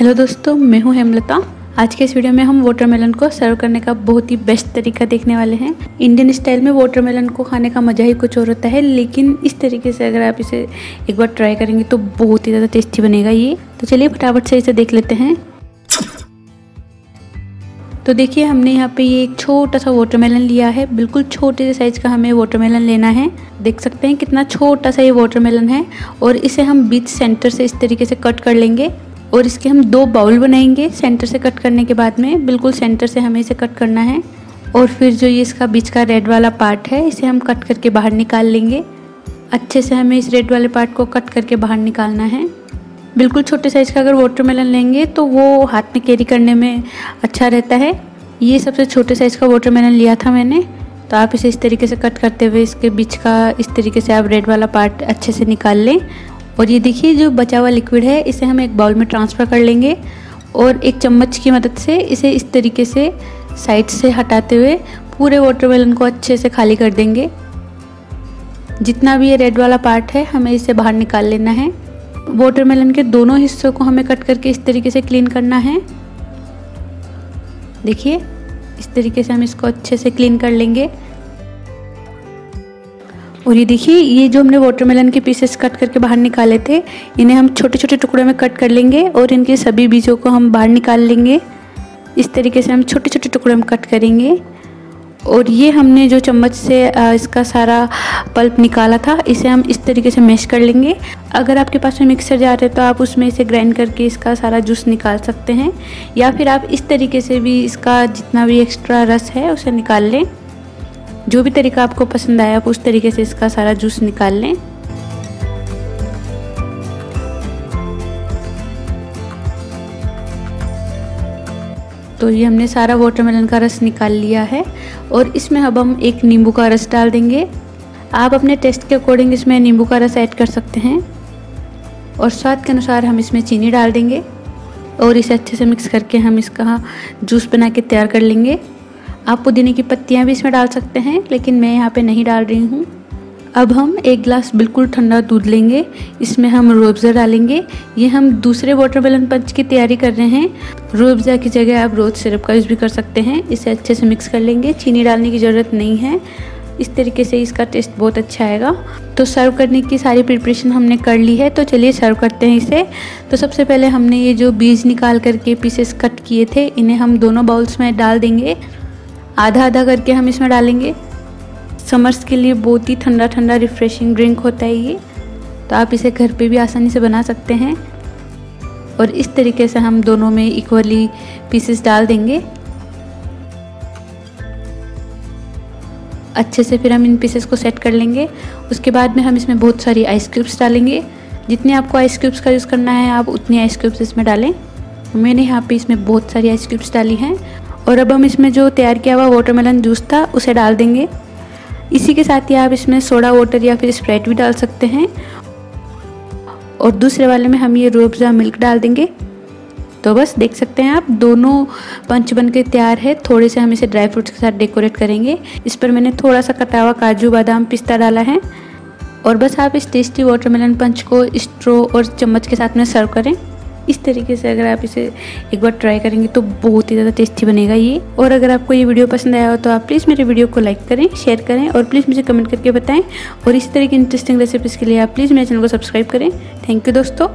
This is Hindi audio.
हेलो दोस्तों, मैं हूँ हेमलता। आज के इस वीडियो में हम वाटरमेलन को सर्व करने का बहुत ही बेस्ट तरीका देखने वाले हैं। इंडियन स्टाइल में वाटरमेलन को खाने का मज़ा ही कुछ और होता है, लेकिन इस तरीके से अगर आप इसे एक बार ट्राई करेंगे तो बहुत ही ज़्यादा टेस्टी बनेगा ये। तो चलिए फटाफट से इसे देख लेते हैं। तो देखिए, हमने यहाँ पे ये एक छोटा सा वाटरमेलन लिया है। बिल्कुल छोटे से साइज़ का हमें वाटरमेलन लेना है। देख सकते हैं कितना छोटा सा ये वाटरमेलन है और इसे हम बीच सेंटर से इस तरीके से कट कर लेंगे। और इसके हम दो बाउल बनाएँगे सेंटर से कट करने के बाद में। बिल्कुल सेंटर से हमें इसे कट करना है। और फिर जो ये इसका बीच का रेड वाला पार्ट है, इसे हम कट करके बाहर निकाल लेंगे। अच्छे से हमें इस रेड वाले पार्ट को कट करके बाहर निकालना है। बिल्कुल छोटे साइज़ का अगर वाटरमेलन लेंगे तो वो हाथ में कैरी करने में अच्छा रहता है। ये सबसे छोटे साइज़ का वाटरमेलन लिया था मैंने। तो आप इसे इस तरीके से कट करते हुए इसके बीच का, इस तरीके से आप रेड वाला पार्ट अच्छे से निकाल लें। और ये देखिए जो बचा हुआ लिक्विड है, इसे हम एक बाउल में ट्रांसफ़र कर लेंगे और एक चम्मच की मदद से इसे इस तरीके से साइड से हटाते हुए पूरे वाटरमेलन को अच्छे से खाली कर देंगे। जितना भी ये रेड वाला पार्ट है, हमें इसे बाहर निकाल लेना है। वाटरमेलन के दोनों हिस्सों को हमें कट करके इस तरीके से क्लीन करना है। देखिए, इस तरीके से हम इसको अच्छे से क्लीन कर लेंगे। और ये देखिए, ये जो हमने वाटरमेलन के पीसेस कट करके बाहर निकाले थे, इन्हें हम छोटे छोटे टुकड़ों में कट कर लेंगे और इनके सभी बीजों को हम बाहर निकाल लेंगे। इस तरीके से हम छोटे छोटे टुकड़ों में कट करेंगे। और ये हमने जो चम्मच से इसका सारा पल्प निकाला था, इसे हम इस तरीके से मैश कर लेंगे। अगर आपके पास में मिक्सर जार है तो आप उसमें इसे ग्राइंड करके इसका सारा जूस निकाल सकते हैं। या फिर आप इस तरीके से भी इसका जितना भी एक्स्ट्रा रस है, उसे निकाल लें। जो भी तरीका आपको पसंद आया, आप उस तरीके से इसका सारा जूस निकाल लें। तो ये हमने सारा वाटरमेलन का रस निकाल लिया है और इसमें अब हम एक नींबू का रस डाल देंगे। आप अपने टेस्ट के अकॉर्डिंग इसमें नींबू का रस ऐड कर सकते हैं और स्वाद के अनुसार हम इसमें चीनी डाल देंगे और इसे अच्छे से मिक्स करके हम इसका जूस बना के तैयार कर लेंगे। आप पुदीने की पत्तियाँ भी इसमें डाल सकते हैं, लेकिन मैं यहाँ पे नहीं डाल रही हूँ। अब हम एक गिलास बिल्कुल ठंडा दूध लेंगे, इसमें हम रोबज़ा डालेंगे। ये हम दूसरे वाटरमेलन पंच की तैयारी कर रहे हैं। रोबज़ा की जगह आप रोज़ सिरप का यूज़ भी कर सकते हैं, इसे अच्छे से मिक्स कर लेंगे, चीनी डालने की ज़रूरत नहीं है। इस तरीके से इसका टेस्ट बहुत अच्छा आएगा। तो सर्व करने की सारी प्रिपरेशन हमने कर ली है तो चलिए सर्व करते हैं इसे। तो सबसे पहले हमने ये जो बीज निकाल करके पीसेस कट किए थे, इन्हें हम दोनों बाउल्स में डाल देंगे। आधा आधा करके हम इसमें डालेंगे। समर्स के लिए बहुत ही ठंडा ठंडा रिफ़्रेशिंग ड्रिंक होता है ये। तो आप इसे घर पे भी आसानी से बना सकते हैं। और इस तरीके से हम दोनों में इक्वली पीसेस डाल देंगे। अच्छे से फिर हम इन पीसेस को सेट कर लेंगे। उसके बाद में हम इसमें बहुत सारी आइस क्यूब्स डालेंगे। जितने आपको आइस क्यूब्स का यूज़ करना है, आप उतनी आइस क्यूब्स इसमें डालें। मैंने यहाँ पे इसमें बहुत सारी आइस क्यूब्स डाली हैं। और अब हम इसमें जो तैयार किया हुआ वाटरमेलन जूस था, उसे डाल देंगे। इसी के साथ ही आप इसमें सोडा वाटर या फिर स्प्राइट भी डाल सकते हैं। और दूसरे वाले में हम ये रोबजा मिल्क डाल देंगे। तो बस देख सकते हैं आप, दोनों पंच बन के तैयार है। थोड़े से हम इसे ड्राई फ्रूट्स के साथ डेकोरेट करेंगे। इस पर मैंने थोड़ा सा कटा हुआ काजू बादाम पिस्ता डाला है। और बस आप इस टेस्टी वाटरमेलन पंच को स्ट्रो और चम्मच के साथ में सर्व करें। इस तरीके से अगर आप इसे एक बार ट्राई करेंगे तो बहुत ही ज़्यादा टेस्टी बनेगा ये। और अगर आपको ये वीडियो पसंद आया हो तो आप प्लीज़ मेरे वीडियो को लाइक करें शेयर करें और प्लीज़ मुझे कमेंट करके बताएँ। और इसी तरह की इंटरेस्टिंग रेसिपीज़ के लिए आप प्लीज़ मेरे चैनल को सब्सक्राइब करें। थैंक यू दोस्तों।